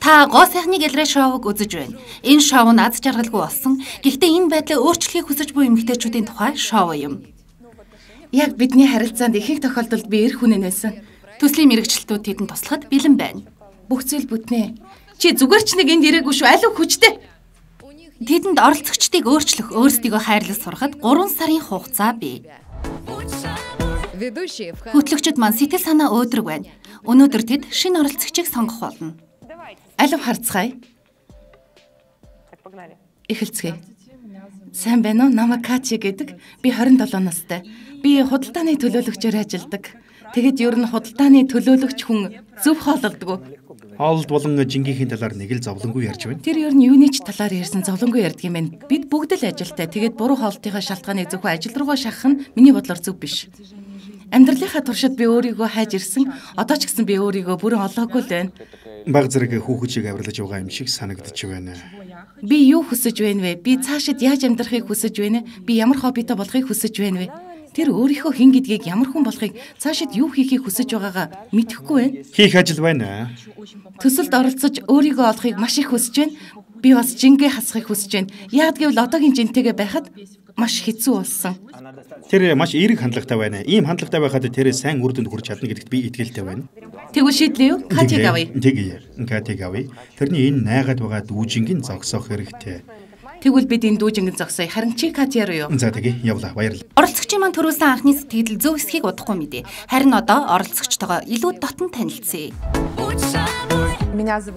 Та гоо сайхны гэлрээ шоуг үзэж байна. Энэ шоу нь аз жаргалгүй болсон. Гэхдээ энэ байдлаа өөрчлөхийг хүсэж буй эмэгтэйчүүдийн тухай шоу юм. Яг бидний харилцаанд ихэнх тохиолдолд би эр хүнэн байсан. Төслийн мэрэгчлэлтүүд тэдэнд туслахад бэлэн байна. Бүх зүйл бүтнэ. Чи зүгээр ч нэг энд ирээгүй шүү. Алив хүчтэй. Тэдэнд оролцогчдыг өөрчлөх, өөрсдийгөө хайрлаж сурахад 3 сарын хугацаа бий. Хөтлөгчд маань сэтгэл санаа өөдрөг байна. Өнөөдөр тэд шинэ оролцогчийг сонгох болно. Алив харцгаая. Эхэлцгээе. Сайн байна уу? Намайг Качи гэдэг. Би 27 настай. Би худалдааны төлөөлөгчөөр ажилладаг. Тэгэд ер нь худалдааны төлөөлөгч хүн зөв хоололдог. Хоолд болон жингийнхин талаар нэг л зовлонгүй ярьж байна. Тэр ер нь юуны ч талаар ярьсан зовлонгүй ярьдаг юм байна. Бид бүгд л ажилтай. Тэгээд буруу хоолтынхаа шалтгааныг зөвхөн ажил руугаа шахах нь миний бодлоор зөв биш. Амьдралынхаа туршид би өөрийгөө хайж ирсэн. Одоо ч гэсэн би өөрийгөө бүрэн олоогүй л байна. Баг зэрэг хүүхэжийг авирлаж байгаа юм шиг санагдаж байна. Би юу хүсэж байна вэ? Би цаашид яаж амьдрахыг хүсэж байна? Би ямар хоббитой болохыг хүсэж байна вэ? Тэр өөрийнхөө хэн гэдгийг ямар хүн болохыг цаашид юу хийхийг хүсэж байгаагаа мэдэхгүй байна. Хийх ажил байна. Төсөлд оролцож өөрийгөө олохыг маш их хүсэж байна. Би бас жингээ хасахыг хүсэж байна. Яагад гэвэл одоогийн жинтэйгээ байхад маш хэцүү болсон. Тэр маш эерэг хандлагатай байна. Ийм хандлагатай байхад тэр сайн үр дүнд хүрч чадна гэдэгт би итгэлтэй байна. Тэгвэл шийдлээ юу? Катиг авъя. Тэгье. Катиг авъя. Тэрний энэ найгаад байгаа дүүжингийн зогсоох хэрэгтэй. Тэгвэл бид энэ дүүжингэн зогсоё. Харин чи Катя руу юу? За тэгье. Явлаа. Баярлалаа. Оролцогчийн маань төрүүлсэн анхны сэтгэл зөв эсхийг удахгүй мэдээ. Харин одоо оролцогчтойгоо илүү дотн танилцъя.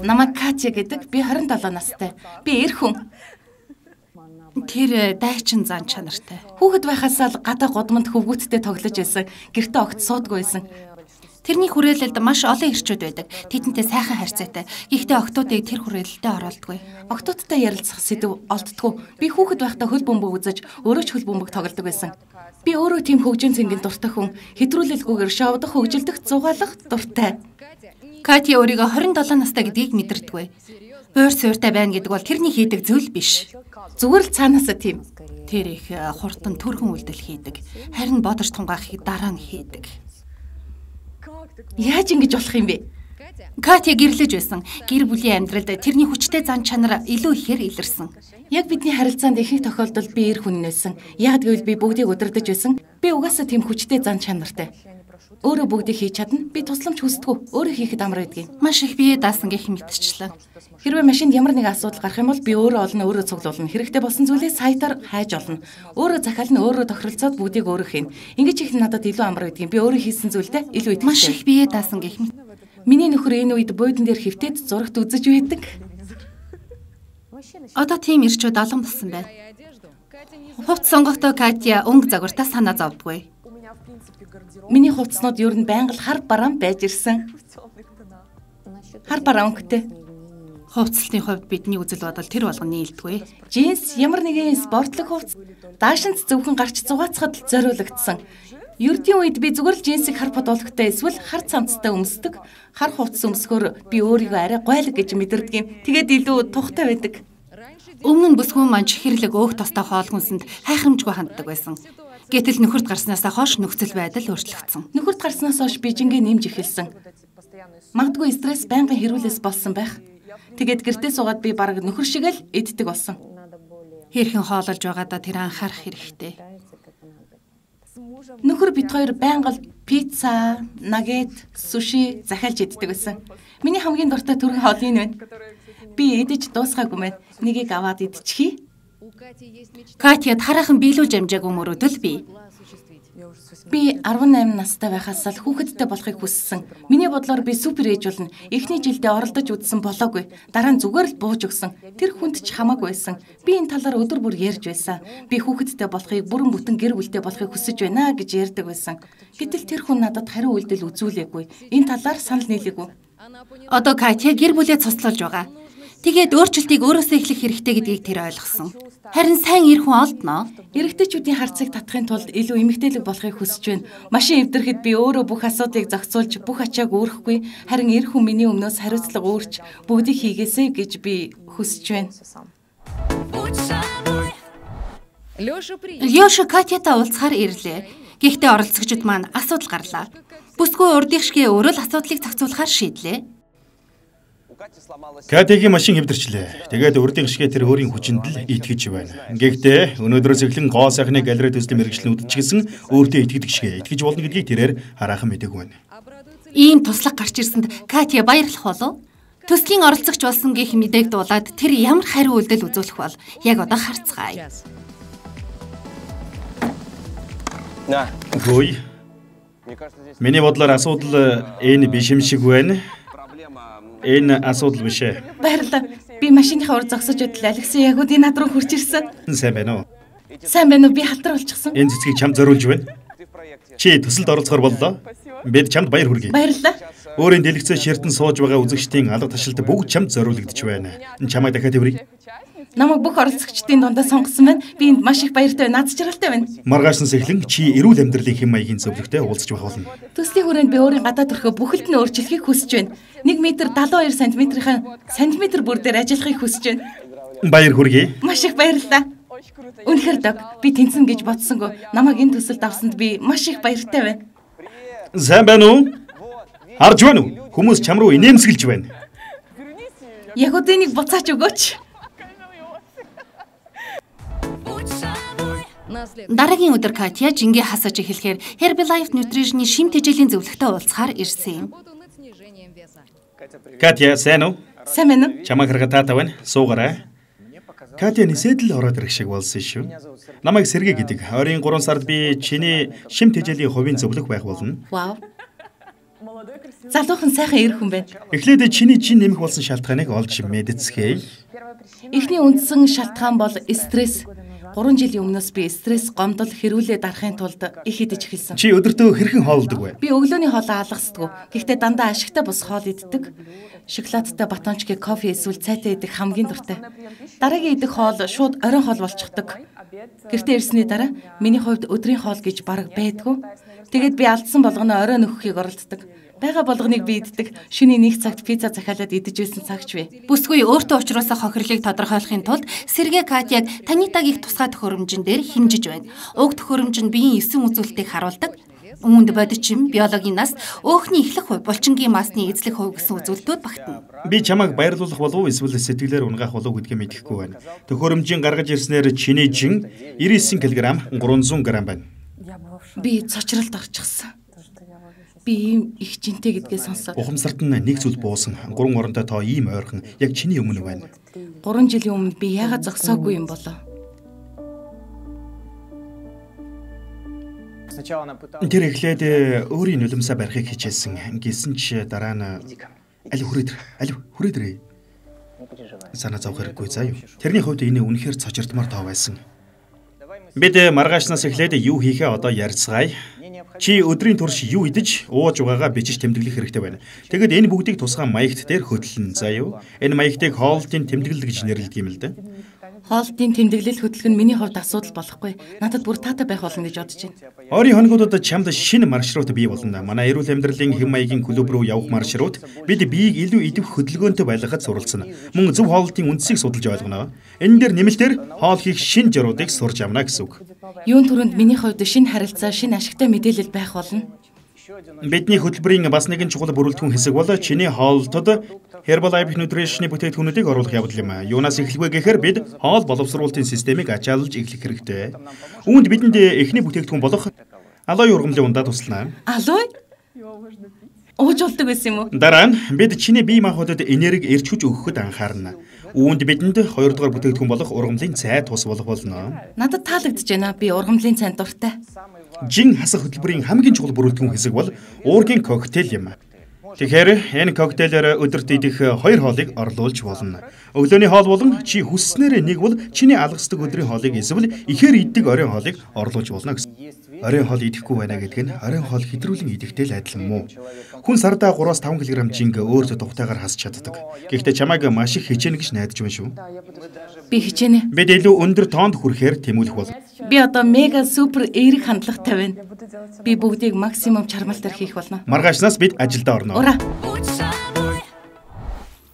Намайг Катя гэдэг. Би 27 настай. Би эр хүн. Тэр э, дайчин зан чанартай. Хүүхэд байхасаа л гадаа годмонд хөвгүүттэй тоглож байсан. Гэртээ огт суудгүй байсан. Тэрний хүрээлэлд маш олон ирчүүд байдаг. Тэдэнтэй сайхан харьцаатай. Гэхдээ октоодыг тэр хүрээлэлдээ оруулдаггүй. Октоодтай ярилцах сэдв олддгүй. Би хүүхэд байхдаа хөл бөмбөг үзэж өөрөө ч хөл бөмбөг тоглодог байсан. Би өөрөө тийм хөгжин цэнгийн дуртай хүн. Хэтрүүлэлгүйгээр шоудах, хөгжилдөх, зугаалах дуртай. Кати өөрийгөө 27 настай гэдгийг мэдэрдэггүй. Өөр сууртай байна гэдэг бол тэрний хийдэг зүйл биш. Зүгээр л цаанаасаа тийм. Тэр их э, хурдан төрхөн үйлдэл хийдэг. Харин бодож тунгаахыг дараа нь хийдэг. Яаж ингэж болох юм бэ? Катя гэрлэж байсан. Гэр бүлийн амьдралд тэрний хүчтэй зан чанар илүү ихээр илэрсэн. Яг бидний харилцаанд ихэнх тохиолдолд би эр хүн нээсэн. Яг гэвэл би бүгдийг удирдах байсан. Би угаасаа тийм хүчтэй зан чанартай. Өөрөө бүгдийг хийж чадна. Би тусламж хүсдэггүй. Өөрөө хийхэд амар байдгийг. Маш их бие даасан гэх мэдчихлээ. Хэрвээ машинд ямар нэг асуудал гарах юм бол би өөрөө олно, өөрөө цуглуулна. Хэрэгтэй болсон зүйлээ сайтаар хайж олно. Өөрөө захиална, өөрөө тохиролцоод бүгдийг өөрөө хийнэ. Ингэж их надад илүү амар байдгийг. Би өөрөө хийсэн зүйлдээ илүү итгэв. Маш их бие даасан гэх мэт. Миний нөхөр энэ үед буудан дээр хөвтөд зурагт үзэж байдаг. Одоо тийм ирчүүд олон болсон байна. Хувц сонгохдоо Катя өнгө загвартаа санаа зовдгүй. Миний хувцснууд ер нь байнга хар бараан байж ирсэн. Хар бараан өнгөтэй. Хувцлалтын хувьд бидний үзэл бодол тэр болгоны илтгүй. Джинс ямар нэгэн спортлог хувцас даашинз зөвхөн гарч зугаацахад л зориулагдсан. Ердийн үед би зүгээр л джинсийг хар подологтой эсвэл хар цамцтай өмсдөг. Хар хувцас өмсгөр би өөрийгөө арай гойлог гэж мэдэрдэг юм. Тэгээд илүү тухтай байдаг. Өмнө нь бүсгүүн маань чихэрлэг өөх тостой хоол хүнсэнд хайхрамжгүй ханддаг байсан. Гэтэл нөхөрт гарснаас хойш нөхцөл байдал өөрчлөгдсөн. Нөхөрт гарснаас хойш би жингээ нэмж эхэлсэн. Магдгүй стресс байнгын хэрүүлээс болсон байх. Тэгээд гэртээ суугаад би бараг нөхөр шиг л эддэг болсон. Хэрхэн хоололж байгаадаа тэр анхаарах хэрэгтэй. Нөхөр бит хоёр байнга л пицца, нагет, суши захиалж иддэг байсан. Миний хамгийн дуртай төрх хоол энэ байна. Би идэж дуусгаагүй мэн. Нэгийг аваад идчихье. Катяд хараахан биелүүлж амжаагүй мөрөдөл би. Би 18 настай байхаас л хүүхэдтэй болохыг хүссэн. Миний бодлоор би супер ээж болно. Эхний жилдээ оролдож үзсэн болоогүй. Дараа нь зүгээр л бууж өгсөн. Тэр хүнд ч хамаагүй байсан. Би энэ талаар өдөр бүр ярьж байсан. Би хүүхэдтэй болохыг бүрэн бүтэн гэр бүлтэй болохыг хүсэж байна гэж ярьдаг байсан. Гэтэл тэр хүн надад хариу үйлдэл үзүүлээгүй. Энэ талаар санал нийлээгүй. Одоо Катя гэр бүлээ цуслуулж байгаа. Тэгээд өөрчлөлтийг өөрөөсөө эхлэх хэрэгтэй гэдгийг тэр ойлгосон. Харин сайн эр хүн олдноо. Эрэгтэйчүүдийн харцыг татахын тулд илүү эмэгтэйлэг болохыг хүсэж байна. Машин эвдрэхэд би өөрөө бүх асуудлыг зохицуулж бүх ачааг өөрөхгүй. Харин эр хүн миний өмнөөс хариуцлага өөрч бүгдийг хийгээсэй гэж би хүсэж байна. Лёша Катятай уулзахаар ирлээ. Гэхдээ оролцогчид маань асуудал гарлаа. Бүсгүй урдих шигээ өөрөө л асуудлыг зохицуулахаар шийдлээ. Катигийн машин хэвдэрчлээ. Тэгээд урдын гიშгэ тэр өөрийн хүчинд л итгэж байна. Гэхдээ өнөөдрөөс эхлэн гоо сайхны галерей төслийн мэрэгчлэнүүд ч гэсэн өөртөө итгэдэг гიშгэ итгэж болно гэдгийг тэрээр хараахан мэдээгүй байна. Ийм туслах гарч ирсэнд Катя баярлах болов? Төслийн оролцогч болсон гэх мэдээг дуулаад тэр ямар хариу үйлдэл үзүүлэх бол яг одоо харцгаая. На. Гой. Миний бодлоор асуудал э, энэ биш юм шиг байна. Энэ асуудал биш ээ. Баярлалаа. Би машиныхаа ур зогсож удаа Алекси ягуудын над руу хурж ирсэн. Сайн байна уу? Сайн байна уу? Би халтар болчихсон. Энэ цэцгийг чамд зориулж байна. Чи төсөлд оролцохоор боллоо. Бид чамд баяр хүргэе. Баярлалаа. Өөрийн дэлгэцээ ширтэн сууж байгаа үзэгчдийн алга ташилт бүгд чамд зориулагдж байна. Чамайг дахиад хэврээ. Намайг бүх оролцогчдын дундаа сонгосон байна. Би энд маш их баяртай байна. Наад жаргалтай байна. Маргаашнаас эхлэн чи эрүүл амьдралын хэм маягийн зөвлөгтэй уулзч байх болно. Төслийн хүрээнд би өөрийн гадаа төрхөө бүхэлд нь өөрчлөхийг хүсэж байна. 1 м 72 см-ийн сантиметр бүр дээр ажиллахыг хүсэж байна. Баяр хүргэе. Маш их баярлалаа. Үнэхээр дог. Би тэнцэн гэж бодсонгүй. Намайг энэ төсөлд авсанд би маш их баяртай байна. Сайн байна уу? Харж байна уу? Хүмүүс чам руу инээмсэглэж байна. Ягуудыныг буцаач өгөөч. Дараагийн өдөр Катя жингээ хасаж эхлэхээр Herbalife Nutrition-ы шим тэжээлийн зөвлөгтөд уулзахаар ирсэн юм. Катя, сайн уу? Сайн байна уу? Чамайг харахад таатай байна. Суугаарай. Катя нисэдэл ороод ирэх шиг болсон шүү. Намайг Сэргэ гэдэг. Ойрын 3 сард би чиний шим тэжээлийн хувийн зөвлөх байх болно. Вау. Залуухан сайхан эр хүн байна. Эхлээд чиний жин нэмэх болсон шалтгааныг олж мэдцгээе. Эхний үндсэн шалтгаан бол стресс. 3 жилийн өмнөөс би стресс, гомдол, хэрүүлээ дарахын тулд их идэж эхэлсэн. Чи өдөртөө хэрхэн хоолдог вэ? Би өглөөний хоолоо алгасдаг. Гэхдээ дандаа ашигтай бус хоол иддэг. Шоколадтай батончки, кофе эсвэл цайтай идэх хамгийн дуртай. Дараагийн идэх хоол шууд оройн хоол болчихдог. Гэртээ ирсний дараа миний хувьд өдрийн хоол гэж бараг байдгүй. Тэгээд би алдсан болгоно оройн өгөхийг оролддог. Бага болгоныг би иддэг. Шөнийн нэг цагт пицца захиалаад идэж байсан цагч вэ. Бүсгүй өөртөө уучруулсан хохирлыг тодорхойлохын тулд Сэргэ Катяг Танитаг их тусгай төхөөрөмжн дээр химжиж байна. Уг төхөөрөмж нь биеийн эсэн үзүүлэлтийг харуулдаг. Үүнд бодичим, биологийн нас, өөхний эхлэх хувь, булчингийн масны эзлэх хувь гэсэн үзүүлэлтүүд багтана. Би чамайг баярлуулах болов уу эсвэл сэтгэлээр унгаах болов уу гэдгээ мэдэхгүй байна. Төхөөрөмжийн гаргаж ирснээр чиний жин 99 кг 300 г байна. Би цочролд орчихсон би ийм их жинтэй гэдгээ сонсоод ухамсарт нь нэг зүйл буусан. Гурван оронтой тоо ийм ойрхон яг чиний өмнө байна. 3 жилийн өмнө би яагаад зогсоогүй юм болоо? Тэр эхлээд э, өөрийн нулимсаа барихыг хичээсэн. Гэсэн ч дараа нь аль хүрээдэр аль хүрээдэр санаа зовх хэрэггүй заа юу. Тэрний хувьд энэ үнэхээр цочирдмар тоо байсан. Бид э, маргаашнаас эхлээд юу хийхээ одоо ярьцгаая. Чи өдрийн турш юу идэж, ууж байгаагаа бичиж тэмдэглэх хэрэгтэй байна. Тэгэд энэ бүгдийг тусгай маягт дээр хөтлөн. За юу? Энэ маягтыг хоолтын тэмдэглэл гэж нэрлэдэг юм л да. Хоолтын тэмдэглэл хөтлөх нь миний хувьд асуудал болохгүй. Надад бүр таатай байх болно гэж бодож байна. Ойрын хоногудад чамд шинэ маршрут бий болно. Манай эрүүл амьдралын хэм маягийн клуб руу явах маршрут бид биеийг илүү идэвх хөдөлгөөнтэй байлгахад суралцсан. Мөн зөв хоолтын үндсийг судалж ойлгоно. Энэ дээр нэмэлтээр хоол хийх шинэ журуудыг сурч авна гэсэн үг. Юун түрүүнд миний хувьд шинэ харилцаа, шинэ ашигтай мэдээлэл байх болно. Бидний хөтөлбөрийн бас нэгэн чухал бүрэлдэхүүн хэсэг бол чиний хоолтод Herbalife Nutrition-ы бүтээгдэхүүнүүдийг оруулах явдал юм. Юунаас эхлэв гэхээр бид хоол боловсруулалтын системийг ачаалж эхлэх хэрэгтэй. Үүнд бидэнд эхний бүтээгдэхүүн болох алой ургамлын ундаа туслана. Алой? Ууж болдог байсан юм уу? Дараа нь бид чиний бие махбодод энерги эрч хүч өгөхөд анхаарна. Үүнд бидэнд хоёрдугаар бүтээгдэхүүн болох ургамлын цай тус болох болно. Надад таалагдж байна. Би ургамлын цайнд дуртай жин хасах хөтөлбөрийн хамгийн чухал бүрэлдэхүүн хэсэг бол уургийн коктейл юм. Тэгэхээр энэ коктейлээр өдөрт идэх хоёр хоолыг орлуулж болно. Өглөөний хоол болон чи хүсснээр нэг бол чиний алгасдаг өдрийн хоолыг эсвэл ихээр иддэг оройн хоолыг орлуулж болно гэсэн. Оройн хоол идэхгүй байна гэдэг нь оройн хоол хэдрүүлэн идэхтэй л адилхан мүү. Хүн сардаа 3-5 кг жинг өөртөө тухтайгаар хасч чаддаг. Гэхдээ чамайг маш их хичээнэ гэж найдаж байна шүү. Би хичээнэ. Бид илүү өндөр тоонд хүрэхээр тэмүүлэх бол. Би одоо мега супер эерэг хандлагатай байна. Би бүгдийг максимум чармаалтаар хийх болно. Маргаашнаас бид ажилдаа орно. Ура.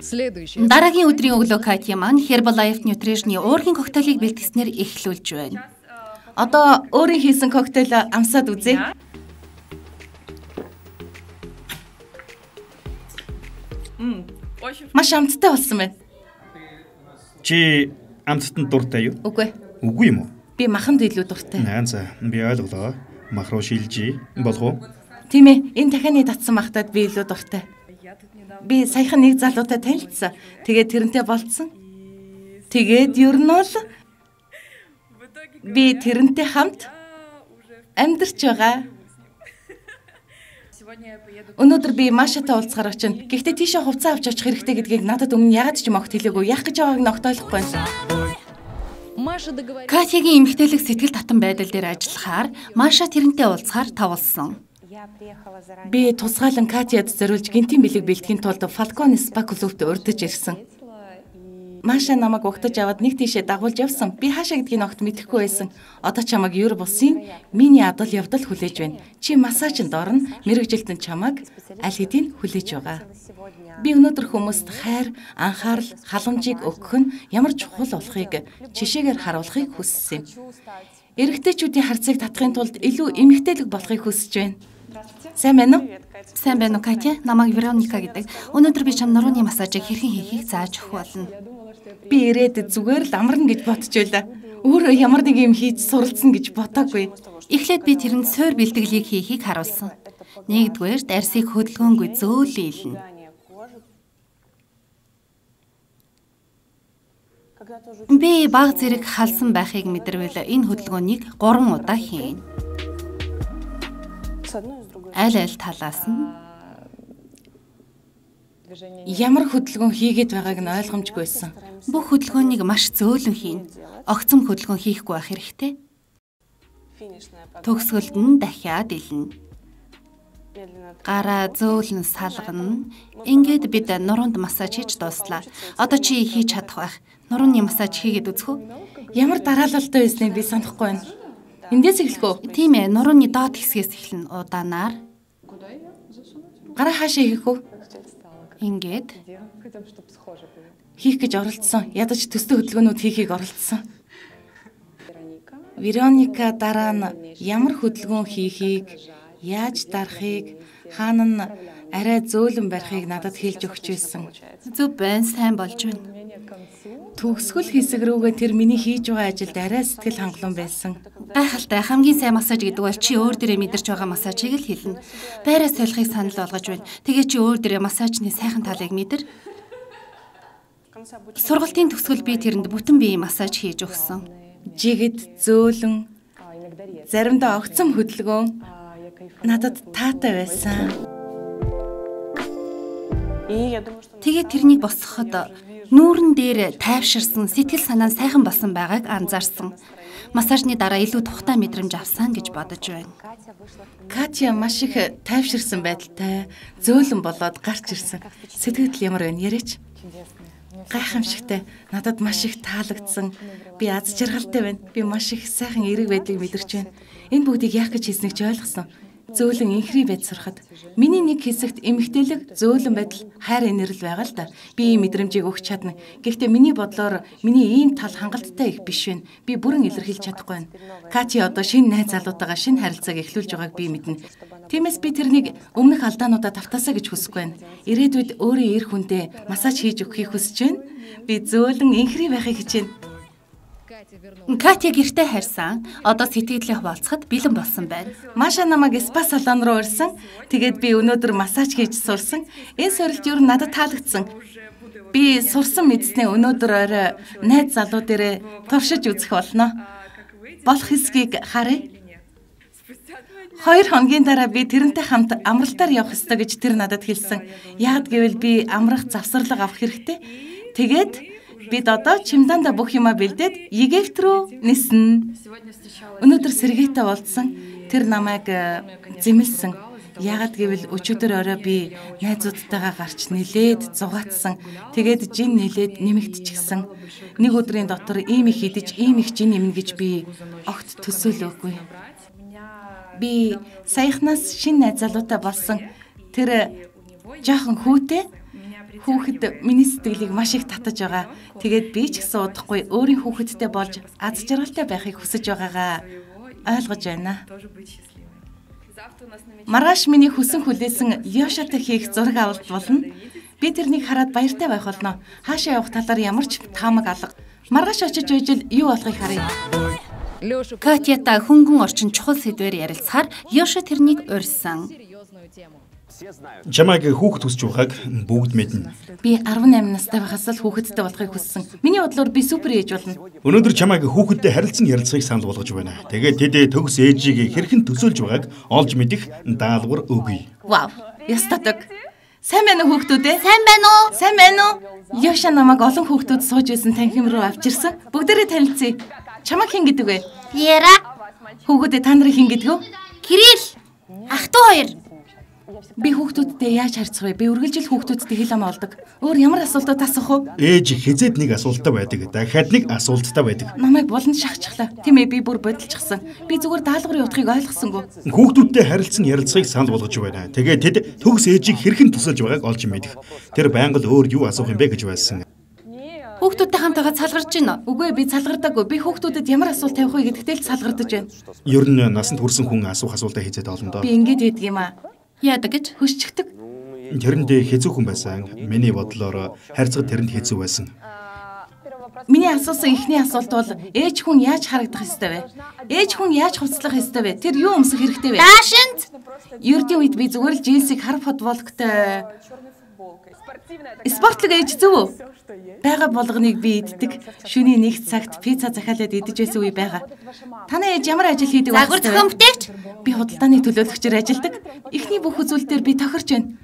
Дараагийн өдрийн өглөө Катя маань Herbalife Nutrition-ы уургийн коктейлийг бэлтгэснээр эхлүүлж байна. Одоо өөрийн хийсэн коктейл амсаад үзье. Маш амттай болсон байна. Чи амттанд дуртай юу? Үгүй. Үгүй юм уу? Би маханд илүү дуртай. Аа за би ойлголоо. Мах руу шилжий. Болох уу? Тийм ээ. Энэ дахианы татсан махтад би илүү дуртай. Би саяхан нэг залуутай танилцсан. Тэгээд тэрнтэй болцсон. Тэгээд ер нь бол би тэрнтэй хамт амьдарч байгаа. Өнөөдөр би Машатай уулзахаар очино. Гэхдээ тийшээ хувцас авч очих хэрэгтэй гэдгийг надад өмнө ягаад ч юм огт хэлээгүй. Яах гэж байгааг нь огт ойлгохгүй байсан. Катягийн эмгтээлэг сэтгэл татан байдал дээр ажиллахаар Маша тэрнтэй уулзахаар тавлсан. Би тусгаалan Катяд зориулж гинтийн бэлэг бэлтгэхийн тулд Falcon Spa клубт урдж ирсэн. Маша намайг угтаж аваад нэг тийшээ дагуулж явсан. Би хаашаа гэдгийг огт мэдэхгүй байсан. Одоо чамайг юр бусын миний адал явдал хүлээж байна. Чи массажинд орно. Мэргэжилтэн чамайг аль хэдийн хүлээж байгаа. Би өнөөдөр хүмүүст хайр, анхаарал, халамжийг өгөх нь ямар чухал болохыг жишээгээр харуулахыг хүссэн юм. Эрэгтэйчүүдийн харцыг татахын тулд илүү эмэгтэйлэг болохыг хүсэж байна. Сайн байна уу? Сайн байна уу, Катя? Намайг Вероника гэдэг. Өнөөдөр би чам нурууны массажийг хэрхэн хийхийг зааж өгөх болно. Би ирээд зүгээр л амарна гэж бодчихвол өөрөө ямар нэг юм хийж суралцсан гэж бодоагүй. Эхлээд би тэрэнд суур бэлтгэлийг хийхийг харуулсан. Нэгдүгээр дарсыг хөдөлгөөнгүй зөөлөөлнө. Би баг зэрэг халсан байхыг мэдэрвэл энэ хөдөлгөөнийг 3 удаа хийнэ. Аль аль талаас нь Ямар хөдөлгөөн хийгээд байгааг нь ойлгомжгүй байсан. Бүх хөдөлгөөнийг маш зөөлөн хийн. Огцом хөдөлгөөн хийхгүй байх хэрэгтэй. Төгсгөлд нь дахиад илнэ. Гараа зөөлөн салгана. Ингээд бид нуруунд массаж хийж дууслаа. Одоо чи хийж чадах байх. Нурууны массаж хийгээд үзэх үү? Ямар дараалалтай байсныг би санахгүй байна. Эндээс эхлэх үү? Тийм ээ, нурууны доод хэсгээс эхэлнэ. Удаанаар. Гараа хаашаа хийх үү? Ингээд хийх гэж оролдсон. Ядаж төстэй хөдөлгөөнүүд хийхийг оролдсон. Вероника дараа нь ямар хөдөлгөөн хийхийг, яаж дарахыг, хаана нь арай зөөлөн барихыг надад хэлж өгч байсан. Зөв байна, сайн болж байна. Төгсгөл хэсэг рүүгээ тэр миний хийж байгаа ажилд арай сэтгэл хангалуун байсан. Гайхалтай хамгийн сайн массаж гэдэг бол чи өөр дээрээ мэдэрч байгаа массажийг л хэлнэ. Байраа солихыг санал болгож байна. Тэгээ чи өөр дээрээ массажны сайхан талыг мэдэр. Сургалтын төгсгөл би тэрэнд бүтэн биеийн массаж хийж өгсөн. Жигэд зөөлөн заримдаа огцом хөдөлгөөн надад таатай байсан. Тэгээд тэрнийг босгоход нүүрэн дээр тайвширсан сэтгэл санаа нь сайхан болсон байгааг анзаарсан. Массажны дараа илүү тухтай мэдрэмж авсан гэж бодож байна. Катя маш их тайвширсан байдалтай зөөлөн болоод гарч ирсэн. Сэтгэл ямар байна яриач. Гайхамшигтай. Надад маш их таалагдсан. Би аз жаргалтай байна. Би маш их сайхан эерэг байдлыг мэдэрч байна. Энэ бүгдийг яах гэж хийснийг ч ойлгосон зөөлөн инхри байд сурахад миний нэг хэсэгт эмгтээлэг зөөлөн байдал хайр инэрл байгаа л да. Би ийм мэдрэмжийг өгч чадна. Гэхдээ миний бодлоор миний ийм тал хангалттай их биш вэ. Би бүрэн илэрхийлж чадахгүй байна. Кати одоо шинэ найз залуутайгаа шинэ харилцааг эхлүүлж байгааг би мэднэ. Тиймээс би тэрнийг өмнөх алдаануудаа тавтаасаа гэж хүсэхгүй байна. Ирээдүйд өөрөө эр хүндээ массаж хийж өгөхийг хүсэж байна. Би зөөлөн инхри байхыг хичээнэ. Катя гэртээ харьсан. Одоо сэтгэлээ хуваалцахад бэлэн болсон байна. Маша намайг спа салон руу ирсэн. Тэгээд би өнөөдөр массаж хийж сурсан. Энэ сорилт юу надад таалагдсан. Би сурсан мэдснээ өнөөдөр орой найз залуу дээрээ туршиж үзэх болно. Болох хэсгийг харъя. Хоёр хоногийн дараа би тэрнтэй хамт амралтаар явах ёстой гэж тэр надад хэлсэн. Яагад гэвэл би амрах завсарлага авах хэрэгтэй. Тэгээд Бид одоо чемданда бүх юма бэлдээд Египт рүү нисэн. Өнөөдөр сэргээтэй уулзсан. Тэр намайг э, зэмэлсэн. Яагад гэвэл өчигдөр орой би найзуудтайгаа гарч нилээд зугаатсан. Тэгээд жин нилээд нэмэгдчихсэн. Нэг өдрийн дотор ийм их идэж, ийм их жин нэмнэ гэж би огт төсөөлөөгүй. Би саяхнаас шинэ найз залуутай болсон. Тэр жоохон хүүтэй Хүүхэд миний сэтгэлийг маш их татаж байгаа. Тэгээд би ч гэсэн удахгүй өөрийн хүүхэдтэй болж аз жаргалтай байхыг хүсэж байгаагаа ойлгож байна. Маргааш миний хүсэн хүлээсэн Ёшатай хийх зураг авалт болно. Би тэрнийг хараад баяртай байх болно. Хаашаа явах талаар ямар ч таамаг алга. Маргааш очиж ижил юу болохыг харъя. Катята хөнгөн орчин чухал сэдвээр ярилцахаар Ёша тэрнийг урьсан. Чамайг хүүхэд хүсэж байгааг бүгд мэднэ. Би 18 настай байхаас л хүүхэдтэй болохыг хүссэн. Миний бодлоор би супер ээж болно. Өнөөдөр чамайг хүүхэдтэй харилцан ярилцахыг санал болгож байна. Тэгээд тэд төгс ээжийг хэрхэн төсөөлж байгааг олж мэдэх даалгавар өгье. Вау. Ястадаг. Сайн байна уу хүүхдүүдээ? Сайн байна уу? Сайн байна уу? Ёша намайг олон хүүхдүүд сууж исэн танхим руу авчирсан. Бүгдээрээ танилцъя. Чамайг хэн гэдэг вэ? Яра. Хүүхдүүдээ та нарыг хэн гэдэг вэ? Кирилл. Ах トゥ хоёр. Би хүүхдүүдтэй яаж харьцах вэ? Би үргэлжил хүүхдүүдтэй хэл ам олдог. Өөр ямар асуултууд асуух вэ? Ээж хизээд нэг асуулттай байдаг. Дахиад нэг асуулттай байдаг. Намайг болон шахчихлаа. Тийм ээ би бүр бодолчихсан. Би зүгээр даалгаврын утгыг ойлгосонгүй. Хүүхдүүдтэй харилцан ярилцахыг санал болгож байна. Тэгээд тэд төгс ээжийг хэрхэн тусалж байгааг олж мэдэх. Тэр байнга л өөр юу асуух юм бэ гэж байсан. Хүүхдүүдтэй хамтаага цалгарч байна. Үгүй ээ би цалгардаггүй. Би хүүхдүүдэд ямар асуулт тавих вэ гэдэгтэй л цалгардаж байна. Ер нь насанд хүрсэн хүн асуух асуултаа хийцээд олон доо. Би ингэж байдаг юм аа. Яадаг гэж Хөшчихдэг. Тэрэндээ хэцүү хүн байсан. Миний бодлоор харьцаг тэрэнд хэцүү байсан. Миний асуусан эхний асуулт бол ээж хүн яаж харагдах ёстой вэ? Ээж хүн яаж хувцлах ёстой вэ? Тэр юу өмсөх хэрэгтэй вэ? Даашинз. Ердийн үед би зүгээр л джинсийг хар футболктой спортлог ээж зөв үү? Бага болгоныг би иддэг. Шүний нэг цагт пицца захиалаад идэж байсан үе байгаа. Танай ээж ямар ажил хийдэг Загвар зохион бүтээгч. Би худалдааны төлөөлөгчөөр ажилладаг. Эхний бүх үзүүлэлтээр би тохирч байна.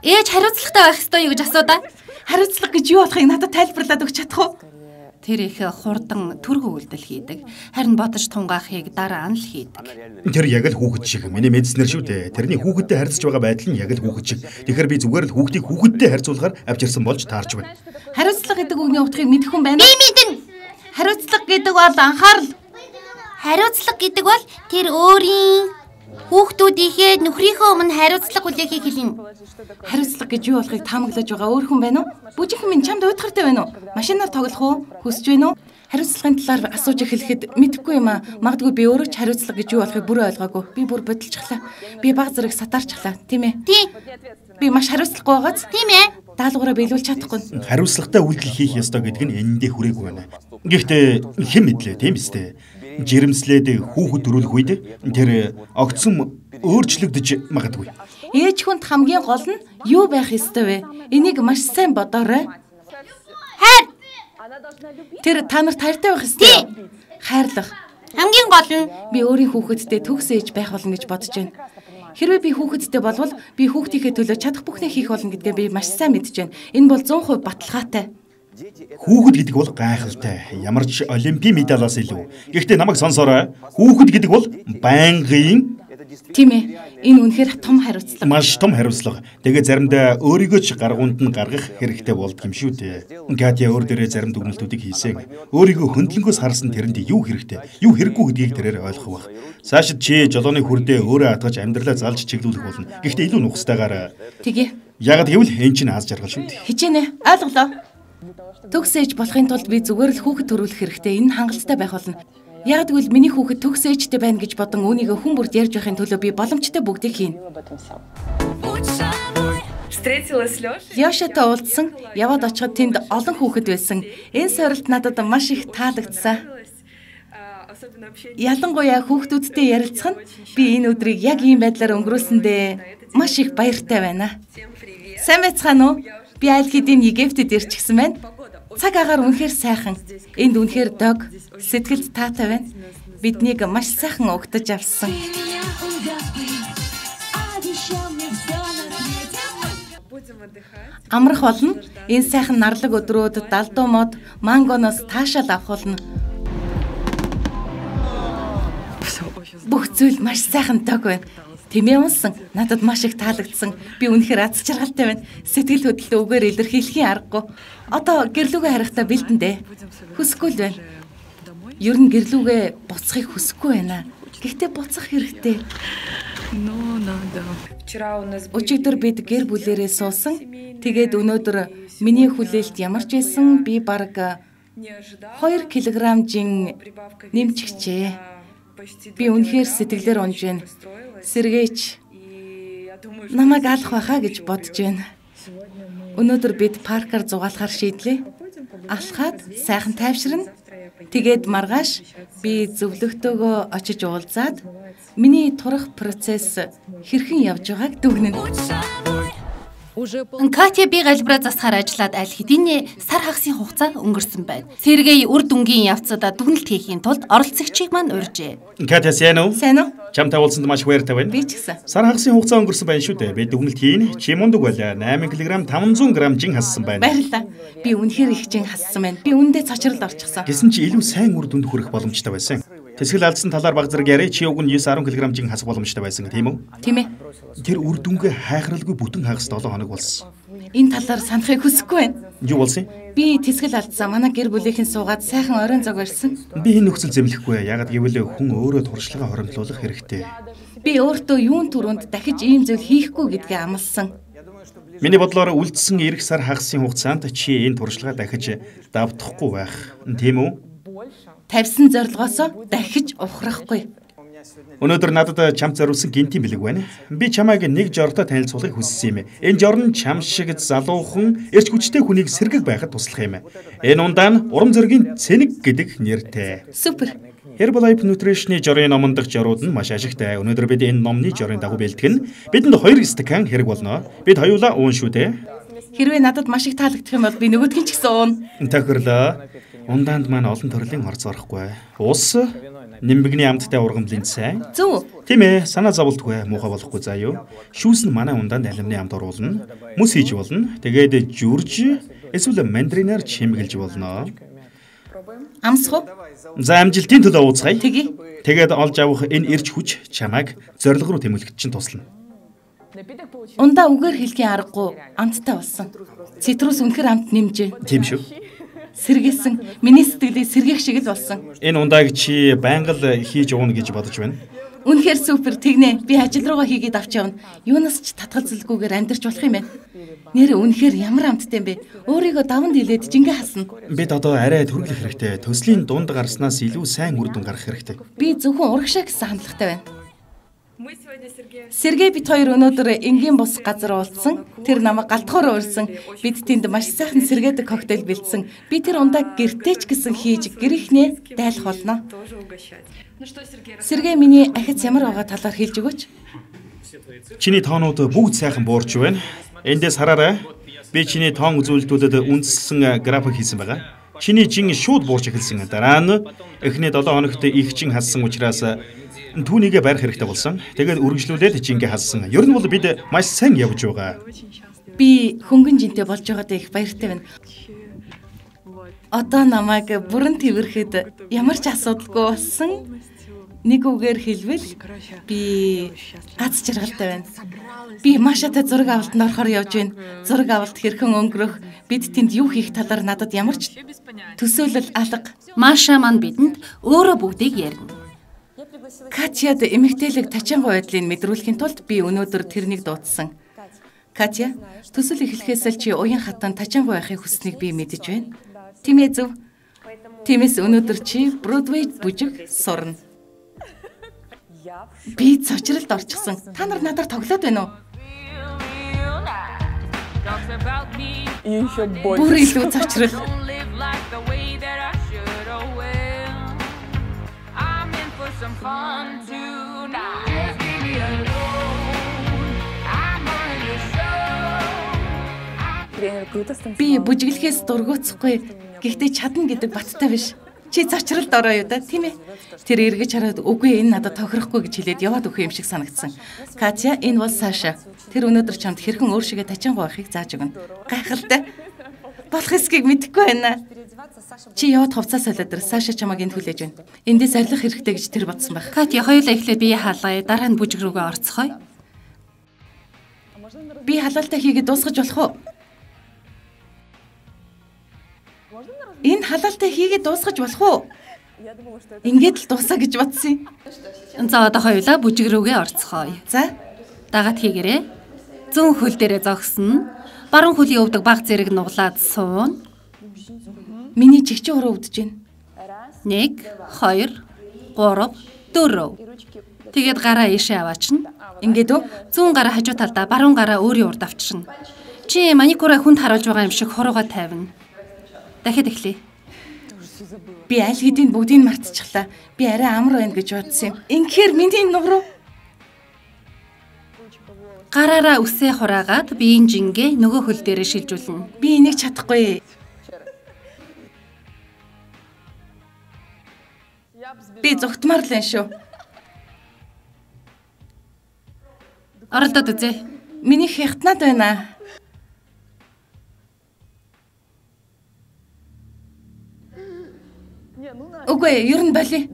Ээж хариуцлагатай байх ёстой юу гэж асуудаа. Хариуцлага гэж юу болохыг надад тайлбарлаад өгч чадах уу? Тэр их хурдан төргө үйлдэл хийдэг. Харин бодож тунгаахыг дараа нь л хийдэг. Тэр яг л хүүхэд шиг. Миний мэдснэр шүү дээ. Тэрний хүүхэдтэй харьцаж байгаа байдал нь яг л хүүхэд шиг. Тэгэхээр би зүгээр л хүүхдийг хүүхэдтэй харьцуулахаар авчирсан болж таарч байна. Хариуцлага гэдэг үгний утгыг мэдэх хүн байна Би уу? мэдэн. Хариуцлага гэдэг бол анхаарал. Хариуцлага гэдэг бол тэр өөрийн хүүхдүүдийнхээ нөхрийнхөө өмнө хариуцлага хүлээхийг хэлнэ. Хариуцлага гэж юу болохыг таамаглаж байгаа өөр хүн байна уу? Бүжихэн минь чамд уйдгартай байна уу? Машинаар тоглох уу? Хүсэж байна уу? Хариуцлагын талаар асууж эхлэхэд мэдэхгүй юм аа. Магадгүй би өөрөө ч хариуцлага гэж юу болохыг бүрэн ойлгоогүй. Би бүр бодолчихлаа. Би баг зэрэг сатаарчихлаа, тийм ээ. Тий. Би маш хариуцлагагүй байгааз Тийм ээ. даалгавраа биелүүлж чадахгүй. Хариуцлагатай үйлдэл хийх ёстой гэдэг нь энэндээ хүрээгүй байна. Гэхдээ хэн мэдлээ тийм үстэй. Жирэмслээд хүүхэд төрүүлэх үед тэр огцсон өөрчлөгдөж магадгүй. Ээж хүнд хамгийн гол нь юу байх ёстой вэ? Энийг маш сайн бодоорой. Хайр. Тэр та нарт хайртай байх ёстой. Хайрлах. Хамгийн гол нь Би өөрийн хүүхэдтэй төгс ээж байх болно гэж бодож байна. Хэрвээ би хүүхэдтэй болвол би хүүхдийнхээ төлөө чадах бүхнээ хийх болно гэдгээ би маш сайн мэдж байна. Энэ бол 100% баталгаатай. Хүүхэд гэдэг бол гайхалтай. Ямар ч олимпийн медалаас илүү. Гэхдээ намайг сонсоорой. Хүүхэд гэдэг бол байнгын Тийм ээ. Энэ үнэхээр том хариуцлага. маш том хариуцлага. Тэгээ заримдаа өөрийгөө ч гаргуунд нь гаргах хэрэгтэй болдго юм шүү дээ. Катя өөр дээрээ зарим дүгнэлтүүдийг хийсэн. Өөрийгөө хөндлөнгөөс харсан тэрэнд юу хэрэгтэй, юу хэрэггүй гэдгийг тэрээр ойлгох байх. Цаашид чи жолооны хүрдээ өөрөө атгаж амьдралаа залж чиглүүлэх болно. Гэхдээ илүү нухастайгаар Тэгье. яг гэвэл эн чинь аз жаргал шүү дээ. Хичээнэ. Ойлголоо. Төгс ээж болохын тулд би зүгээр л хүүхэд төрүүлэх хэрэгтэй. Энэ хангалттай байх болно. Яг гэвэл миний хүүхэд төгс ээжтэй байна гэж бодон үүнийг хүн бүрд ярьж байхын төлөө би боломжтой бүгдийг хийнэ. Яшатай уулзсан, яваад очиход тэнд олон хүүхэд байсан. Энэ сорилт надад маш их таалагдсан. Ялангуяа хүүхдүүдтэй ярилцах нь би энэ өдрийг яг ийм байдлаар өнгөрөөсөндөө маш их баяртай байна. Сайн байцгаана уу? Би аль хэдийн Египтэд ирчихсэн байна. Цаг агаар үнэхээр сайхан. Энд үнэхээр дог, сэтгэлд таатай байна. Биднийг маш сайхан угтаж авсан. Амрах болно. Энэ сайхан нарлаг өдрүүд далдуу мод мангоноос таашаал авах болно. Бүх зүйл маш сайхан дог байна. Тэмээ унсан. Надад маш их таалагдсан. Би үнэхээр аз жаргалтай байна. Сэтгэл хөдлөлтөө үгээр илэрхийлэхийн аргагүй. Одоо гэрлүүгээ харихтаа бэлдэндээ. Хүсэхгүй л байна. Ер нь гэрлүүгээ буцахыг хүсэхгүй байна. Гэхдээ буцах хэрэгтэй. Ну, надо. Вчера у нас Өчигдөр бид гэр бүлэрээ суусан. Тэгээд өнөөдөр миний хүлээлт ямар ч байсан би баг не ожидал. 2 кг-ийн Прибавка нэмчихжээ. Би үнэхээр сэтгэлээр унж байна. Думаю, что намайг алах байхаа гэж бодож байна. Өнөөдөр бид паркаар зугаалахаар шийдлээ. Алхаад сайхан тайвширна. Тэгээд маргааш би зөвлөгтөөгөө очиж уулзаад миний турах процесс хэрхэн явж байгааг дүгнэнэ. Катя би галбираа засахаар ажиллаад аль хэдийн сар хагасын хугацаа өнгөрсөн байна. Сергей үр дүнгийн явцад дүгнэлт хийхийн тулд оролцогчийг маань урьжээ. Катя сайн уу? Сайн уу? Чамтай уулзсанд маш баяртай байна. Би ч гэсэн. Сар хагасын хугацаа өнгөрсөн байна шүү дээ. Би дүгнэлт хийн. Чи мундаг байлаа. 8 кг 500 г жин хассан байна. Баярлалаа. Би үнэхээр их чин хассан байна. Би үндэ цочролд орчихсон. Гэсэн чи илүү сайн үр дүнд хүрэх боломжтой байсан. Тэсгэл алдсан талаар баг зэрэг яриа чи уг нь 9 10 кг жин хасах боломжтой байсан тийм үү? Тийм ээ. Тэр үр дүнгээ хайхралгүй бүтэн хагас 7 хоног болсон. Энэ талаар санахыг хүсэхгүй байна. Юу болсон юм? Би тэсгэл алдсан. Манай гэр бүлийнхэн суугаад сайхан оройн зог барьсан. Би энэ нөхцөл зэмлэхгүй. Ягаад гэвэл хүн өөрөө туршлагаа хоримтлуулах хэрэгтэй. Би өөртөө юун түрүүнд дахиж ийм зүйл хийхгүй гэдгээ амласан. Миний бодлоор үлдсэн эх сар хагасын хугацаанд чи энэ туршлагаа дахиж давтахгүй байх. Тийм үү? Тавьсан зорилгоосоо дахиж ухрахгүй. Өнөөдөр надад чамд зориулсан гинтийн бэлэг байна. Би чамайг нэг жортой танилцуулахыг хүссэн юм. Энэ жор нь чам шиг залуухан, эрч хүчтэй хүнийг сэргэг байхад туслах юм. Энэ ундаа нь урам зоригийн цэник гэдэг нэртэй. Супер. Herbalife Nutrition-ы жорын номон дах жорууд нь маш ашигтай. Өнөөдөр бид энэ номны жорын дагуу бэлтгэн. Бидэнд 2 стакан хэрэг болно. Бид хоёулаа уун шүү дээ. Хэрвээ надад маш их таалагдах юм бол би нөгөөдгөн ч гэсэн уун. Тохирлоо. Ундаанд маань олон төрлийн орц орохгүй. Ус, нимбэгний амттай ургамлын цай. Зөв. Тийм ээ, санаа зовлтгүй, муухай болохгүй заа юу. Шүүс нь манай ундаанд алимны амт оруулна. Мөс хийж болно. Тэгээд жүрж эсвэл мандринаар чимгэлж болно. Амсах уу? За амжилтын төлөө ууцгаая. Тэгье. Тэгээд олж авах энэ эрч хүч чамайг зориг руу тэмүүлэхэд чинь туслана. Ундаа үгээр хэлхийн аргагүй амттай болсон. Цитрус үнэхэр амт нэмжээ. Тийм шүү. Сэргээсэн. Миний сэтгэлийг сэргээх шиг л болсон. Энэ ундааг чи байнга л хийж ууна гэж бодож байна. Үнэхээр супер тэгнэ. Би ажил руугаа хийгээд авч явна. Юунаас ч татгалзалгүйгээр амьдарч болох юм байна. Нэр үнэхээр ямар амттай юм бэ? Өөрийгөө даванд хилээд жингээ хасна. Бид одоо арай төрөлх хэрэгтэй. Төслийн дунд гарснаас илүү сайн үр дүн гарах хэрэгтэй. Би зөвхөн урагшаа гэсэн хандлагатай байна. Сергей бит хоёр өнөөдөр энгийн бус газар уулзсан. Тэр намайг галтхоор уурсан. Бид тэнд маш сайхан сэргээдэг коктейл бэлдсэн. Би тэр ундааг гэртеч гэсэн хийж гэрийнхнээ дайлах болно. Сергей, Сергей миний ахиц ямар байгаа талаар хэлж өгөөч. Чиний тоонууд бүгд сайхан буурч байна. Эндээс хараарай. Би чиний тоон үзүүлэлтүүдэд үндэслэн график хийсэн байгаа. Чиний жин шууд буурч эхэлсэн. Дараа нь эхний 7 хоногт их чин хассан учраас түүнийгээ барих хэрэгтэй болсон. Тэгээд үргэлжлүүлээд жингээ хассан. Ер нь бол бид маш сайн явж байгаа. Би хөнгөн жинтэй болж байгаадаа их баяртай байна. Одоо намайг бүрэн тэрхэхэд ямар ч асуудалгүй болсон. Нэг үгээр хэлбэл би аз жаргалтай байна. Би Машатай зураг авалтанд орохоор явж байна. Зураг авалт хэрхэн өнгөрөх, бид тэнд юу хийх талаар надад ямар ч төсөөлөл алга. Маша маань бидэнд өөрөө бүгдийг ярина. Катяд эмэгтэйлэг тачаангуй байдлыг мэдрүүлэхийн тулд би өнөөдөр тэрнийг дуудсан. Катя, төсөл эхлэхээс л чи уян хатан тачаангуй байхыг хүснэг би мэдэж байна. Тийм ээ зөв. Тиймээс өнөөдөр чи Бродвей бүжиг сурна. Би цочролд орчихсон. Та нар надаар тоглоод байна уу? Бүр илүү цочрол. Би бүжиглэхээс дургуутсахгүй. Гэхдээ чадна гэдэг баттай биш. Чи зочролд ороо юу да, тийм ээ? Тэр эргэж хараад үгүй энэ надад тохирохгүй гэж хэлээд яваад өгөх юм шиг санагдсан. Катя, энэ бол Саша. Тэр өнөөдөр чамд хэрхэн өөршигээ тачаангуй байхыг зааж өгнө. Гайхалтай. Болох эсгийг мэдэхгүй байна. Чи яваад хувцас солиод ир. Саша чамайг энд хүлээж байна. Эндээс арилах хэрэгтэй гэж тэр бодсон байх. Катя хоёулаа эхлээд бие хаалгая. Дараа нь бүжиг рүүгээ орцгоё. Би халаалтаа хийгээд дуусгаж болох уу? Энэ халаалтаа хийгээд дуусгаж болох уу? Ингээд л дуусаа гэж бодсон юм. За одоо хоёулаа бүжиг рүүгээ орцгоё. За, Дагаад хийгээрэй. Зүүн хөл дээрээ зогсно. Баруун хөлийн өвдөг баг зэрэг нуглаад суун. Миний чигчэн уруу өвдөж байна. 1 2 3 Дөөрөө. Тэгээд гараа ийшээ аваачна. Ингээд үү? Зүүн гараа хажуу талдаа, баруун гараа өөрийн урд авчирна. Чи маникюра хүнд харуулж байгаа юм шиг хорогоо тавина. Дахиад эхлэе. Би аль хэдийн бүгдийг мартчихлаа. Би арай амар байна гэж бодсон юм. Инхээр миний нуруу Гараараа үсээ хураагаад биеийн жингээ нөгөө хөл дээрээ шилжүүлнэ. би энийг чадахгүй. Би зүгтмар л энэ шүү. Оролдоод үзье. Миний хятнаад байна. Үгүй ер нь боли.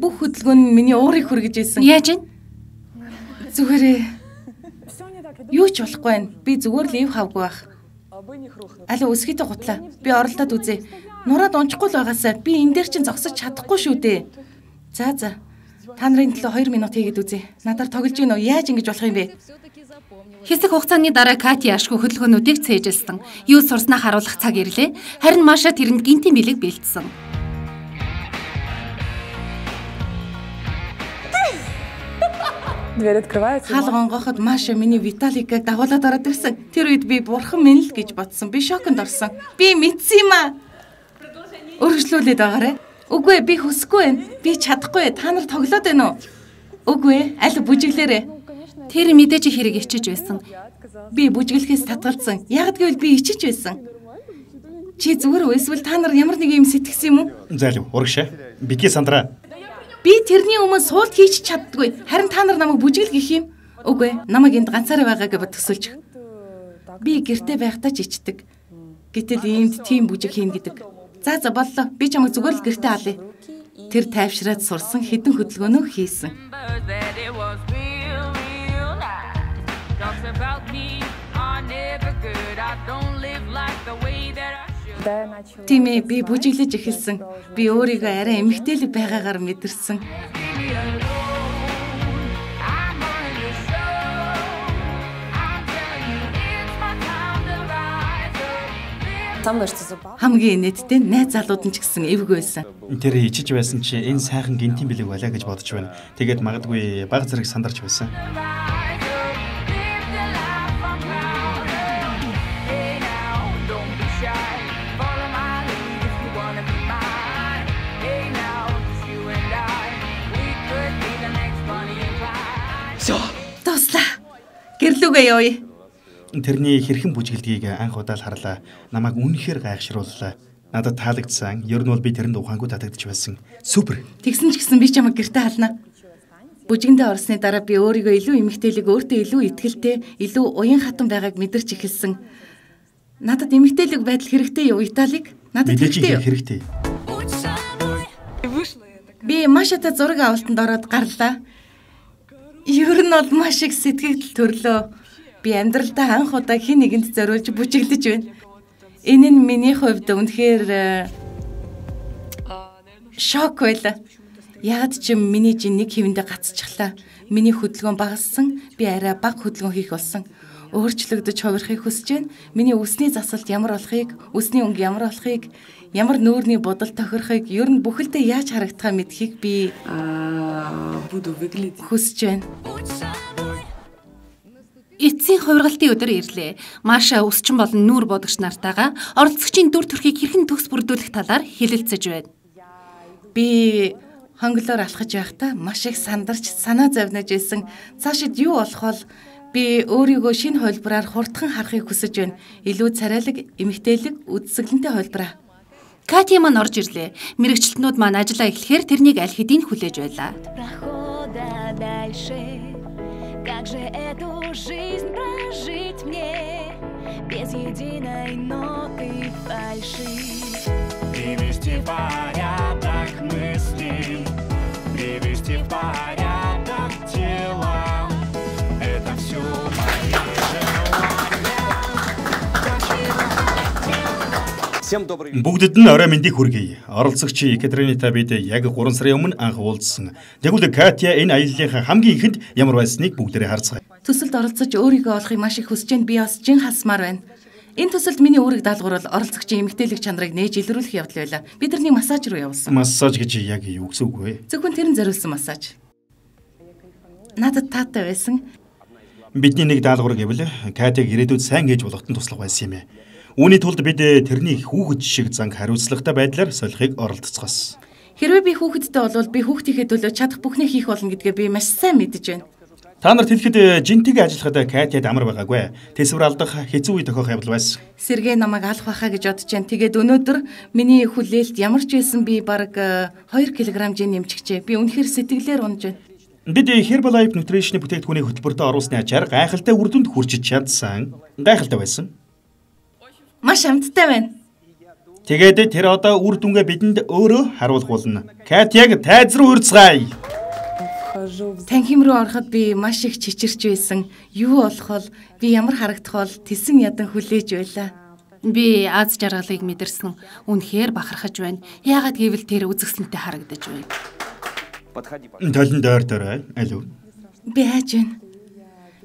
Бүх хөдөлгөөн нь миний уурыг хүргэж ийсэн. Яаж вэ? Зүгээрээ. Юу ч болохгүй байна. Би зүгээр л ив хавгүй байх. Али өсгийтэй гутлаа. Би оролдоод үзье. Нураад унчихгүй л байгаасаа би энэ дээр чинь зогсож чадахгүй шүү дээ. За за. Та нарын төлөө 2 минут хийгээд үзье. Надаар тоглож гин үү? Яаж ингэж болох юм бэ? Хэсэг хугацааны дараа Кати ашгүй хөдөлгөөнүүдийг цээжилсэн. Юу сурснаа харуулах цаг ирлээ. Харин Маша тэрэнд гинтийн бэлэг бэлдсэн. Дверь открывается. Хаал гонгоход Маша миний Виталикийг дагуулад ороод ирсэн. Тэр үед би бурхан минь л гэж бодсон. Би шоконд орсон. Би мэдсэн юм аа. Өргөжлүүлээд байгаарэ. Үгүй ээ, би хүсэхгүй байна. Би чадахгүй. Та нар тоглоод байна уу? Үгүй ээ, аль бүжиглээрэ. Тэр мэдээж хэрэг ичиж байсан. Би бүжиглэхээс татгалзсан. Яг гэвэл би ичиж байсан. Чи зүгээр үү? Эсвэл та нар ямар нэг юм сэтгсэн юм уу? Зайлв урагшаа. Бики сандраа. Би тэрний өмнө суулт хийж чаддгүй. Харин та нар намайг бүжигл гэх юм. Үгүй ээ, намайг энд ганцаараа байгааг бод төсөлж. Би гэрте байхдаа ч ичдэг. Гэтэл иймд тийм бүжиг хийн гэдэг. За за боллоо. Би чамайг зүгээр л гэрте алъя. Тэр тайвшраад сурсан хідэн хөдөлгөөнөө хийсэн. Тийм ээ, би бүжиглэж эхэлсэн. Би өөрийгөө арай эмгтээлэг байгаагаар мэдэрсэн. Хамгийн инээдтэй найз залууд нь ч гэсэн эвгүй байсан. Тэр ичиж байсан чи энэ сайхан гинтийн бэлэг байлаа гэж бодож байна. Тэгээд магадгүй баг зэрэг сандарч байсан. Дуслаа. Гэрлүүгээ явъя. Тэрний хэрхэн бүжгэлдгийг анх удаа л харлаа. Намайг үнэхээр гайхшрууллаа. Надад таалагдсан. Ер нь бол би тэрэнд ухаангүй татагдчих байсан. Супер. Тэгсэн ч гэсэн би чамайг гэрте хална. Бүжигэндээ орсны дараа би өөрийгөө илүү эмгтээлэг, өөртөө илүү ихтгэлтэй, илүү уян хатан байгааг мэдэрч эхэлсэн. Надад эмгтээлэг байдал хэрэгтэй юу, Италиг? Надад Мэдээж хэрэгтэй их хэрэгтэй. Би Машатай зураг авалтанд ороод гарлаа. Ер нь бол маш их сэтгэл төрлөө. Би амьдралдаа анх удаа хин нэгэнд зориулж бүжиглэж байна. Энэ нь миний хувьд үнэхээр э, шок байла. Яг ч юм миний жин нэг хэвэндээ гацчихлаа. Миний хөдөлгөөн багассан. Би арай бага хөдөлгөөн хийх болсон. Өөрчлөгдөж хувирахыг хүсэж байна. Миний үсний засалт ямар болохыг, үсний өнгө ямар болохыг, ямар нүүрний бодол тохирохыг, ер нь бүхэлдээ яаж харагдахаа мэдхийг би выглядеть. хүсэж байна. Эцсийн хувиргалтын өдөр ирлээ. Маша өсчин болон нүүр бодогч нартайгаа оролцогчийн дүр төрхийг хэрхэн төгс бүрдүүлэх талаар хэлэлцэж байна. Би хонглоор алхаж байхдаа маш их сандарч санаа зовнож исэн. Цаашид юу болох бол би өөрийгөө шинэ хөлбраар хурдхан харахыг хүсэж байна. Илүү царайлаг, эмгтээлэг, үдсгэлэнтэй хөлбраа. Кати маань орж ирлээ. Мэргэжилтнүүд маань ажиллаа эхлэхээр тэрнийг аль хэдийн хүлээж байлаа. прохода дальше. Как же эту жизнь прожить мне без единой ноты фальши? Привести в порядок мысли, привести в порядок Бүгдэд нь орой мэндийг хүргэе. Оролцогч Екатеринита бид яг 3 сарын өмнө анх уулзсан. Тэгвэл Катя энэ аяллахаа хамгийн ихэнд ямар байсныг бүгдээрээ харцгаая. Төсөлд оролцож өөрийгөө олохыг маш их хүсэж байна. Би бас жин хасмаар байна. Энэ төсөлд миний үүрэг даалгавар бол оролцогчийн эмгтээлэг чанарыг нээж илрүүлэх явдал байлаа. Би тэрнийг массаж руу явуулсан. Массаж гэж яг юу гэсэн үг вэ? Зөвхөн тэрэн зориулсан массаж. Надад таатай байсан. Бидний нэг даалгавар гэвэл Катиг ирээдүйд сайн ээж болгоход туслах байсан юм ээ. Үүний тулд бид тэрний хүүхэд шиг занг хариуцлагатай байдлаар солихыг оролдоцгоос. Хэрвээ би хүүхэдтэй болвол би хүүхдийнхээ төлөө чадах бүхнээ хийх болно гэдгээ би маш сайн мэдэж байна. Та нарт хэлэхэд жинтигээ ажиллахад Катяд амар байгаагүй. Тэсвэр алдах хэцүү үе тохиох явдал байсан. Сэргээ намайг алах байхаа гэж бодож байна. Тэгээд өнөөдөр миний хүлээлт ямар ч байсан би баг 2 кг жин нэмчихжээ. Би үнэхээр сэтгэлээр унаж байна. Бид Herbalife Nutrition-ы бүтээгдэхүүнийг хөтөлбөртөө оруулсны ачаар гайхалтай үр дүнд хүрч чадсан. Гайхалтай байсан. Маш амттай байна. Тэгээд тэр одоо үр дүнгээ бидэнд өөрөө харуулах болно. Катяг тайз руу урьцгаая. Танхим руу ороход би маш их чичирч байсан. Юу болох бол би ямар харагдах бол тэсэн ядан хүлээж байлаа. Би аз жаргалыг мэдэрсэн. Үнэхээр бахархаж байна. Яагаад гэвэл тэр үзэгсэнтэй харагдаж байна. Толон дойр дойрой. Алив. Би хайж байна.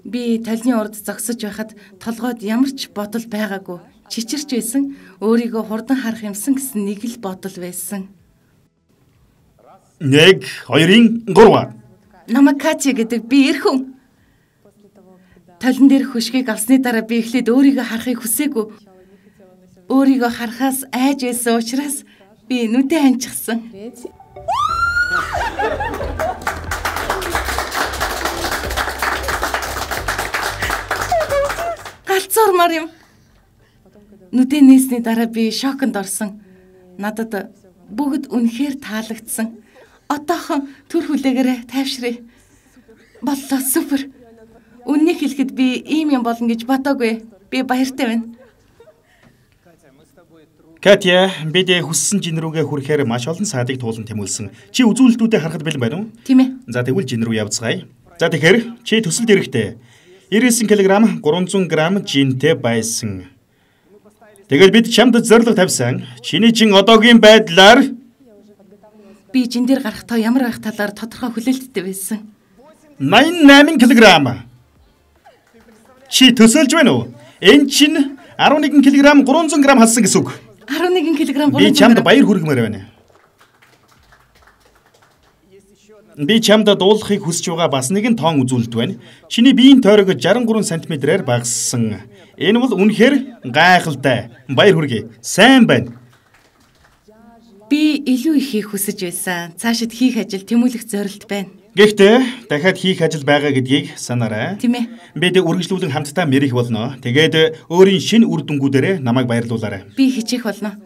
Би толны урд зогсож байхад толгойд ямар ч бодол байгаагүй. Чичирч байсан. Өөрийгөө хурдан харах юмсан гэсэн нэг л бодол байсан. 1 2-ын 3 Намайг Кати гэдэг би эр хүн. Толон дээр хөшгийг авсны дараа би эхлээд өөрийгөө харахыг хүсээгүй. Өөрийгөө харахаас айж байсан учраас би нүдэ ханчихсан. Галзуурмаар юм. Нүдэ нээсний дараа би шоконд орсон. Надад бүгд үнэхээр таалагдсан. Отоохон төр хүлээгээрээ тайвшрээ. Боллоо супер. Үннийг хэлэхэд би ийм юм болно гэж бодоагүй. Би баяртай байна. Катя, бид хүссэн жин рүүгээ хүрэхээр маш олон саадыг туулан тэмүүлсэн. Чи үзүүлэлтүүдэд харахад бэлэн байна уу? Тийм ээ. За тэгвэл жин рүү явцгаая. За тэгэхээр чи төсөлд эрэхтэй. 99 кг 300 г жинтэй байсан. Тэгэл бид чамд зориг тавьсан. Чиний жин одоогийн байдлаар Би жин дээр гарахдаа ямар байх талаар тодорхой хүлээлттэй байсан. 88 кг. Чи төсөөлж байна уу? Энэ чинь 11 кг 300 г халсан гэсэн үг. 11 кг Би чамд баяр хүргэмээр байна. Би чамд дуулахыг хүсэж байгаа бас нэгэн тоон үзүүлэлт байна. Чиний биеийн тойрог 63 см-ээр багассан. Энэ бол үнэхээр гайхалтай. Баяр хүргэе. Сайн байна. Би илүү их хийх хүсэж байсан. Цаашид хийх ажил тэмүүлэх зорилт байна. Гэхдээ дахиад хийх ажил байгаа гэдгийг санаарай. Тийм ээ. Бид үргэлжлүүлэн хамтдаа мэрих болно. Тэгээд өөрийн шинэ үр дүнгуудаараа намайг баярлуулаарай. Би хичээх болно.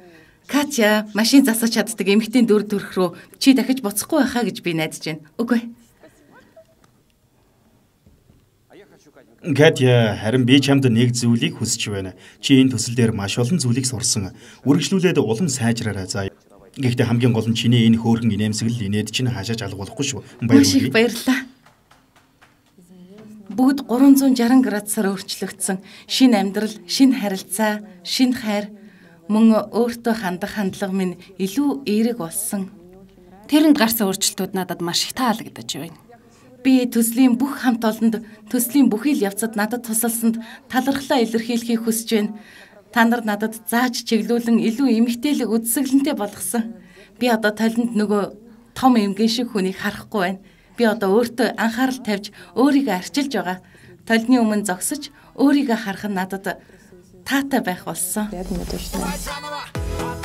Катя машин засаж чаддаг эмэгтэй дүр төрх рүү чи дахиж буцахгүй байхаа гэж би найдаж байна. Үгүй. Катя харин би чамд нэг зүйлийг хүсэж байна. Чи энэ төсөл дээр маш олон зүйлийг сурсан. Үргэлжлүүлээд улам сайжраарай. За. Гэхдээ хамгийн гол нь чиний энэ хөөрхөн инээмсэгэл инээд чинь хаашаач алгуулахгүй шүү. Баяр Маш их хүргэе. баярлалаа. Бүгд 360 градусаар өөрчлөгдсөн. Шин амьдрал, шин харилцаа, шин хайр мөн өөртөө хандах хандлага минь илүү эерэг болсон. Тэрэнд гарсан өөрчлөлтүүд надад маш их таалагдаж байна. Би төслийн бүх хамт олонд төслийн бүхий л явцад надад тусалсанд талархлаа илэрхийлэхийг хүсэж байна. Та нар надад зааж чиглүүлэн илүү эмгтээлэг үдсгэлэнтэй болгосон. Би одоо талент нөгөө том эмгэн шиг хүнийг харахгүй байна. Би одоо өөртөө анхаарал тавьж өөрийгөө арчилж байгаа. Толны өмнө зогсож өөрийгөө харах нь надад таатай байх болсон. Заново